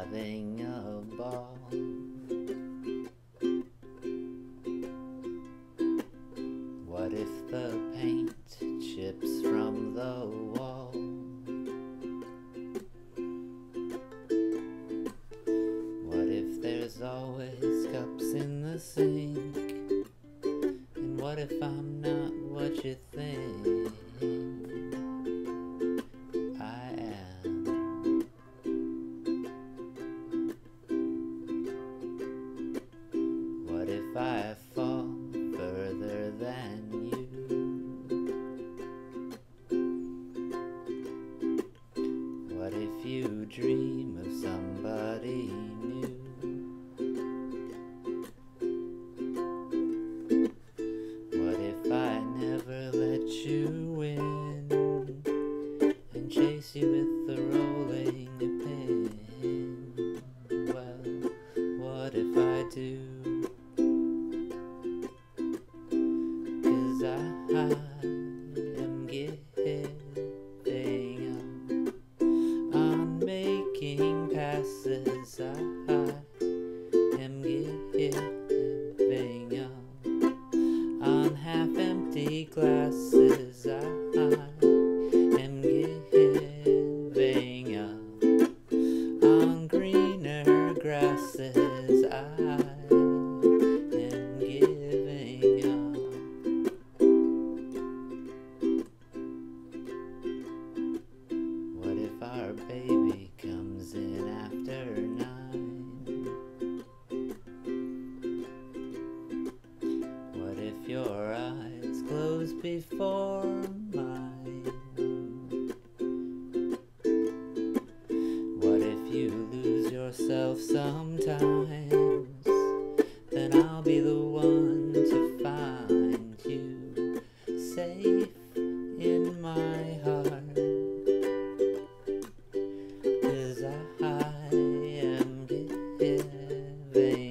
having a ball. What if the paint chips from the wall? What if there's always cups in the sink? And what if I'm not what you think dream of somebody new? What if I never let you win and chase you with the rolling pin? Well, what if I do? Making passes. eyes close before mine. What if you lose yourself sometimes? Then I'll be the one to find you safe in my heart. Cause I am giving.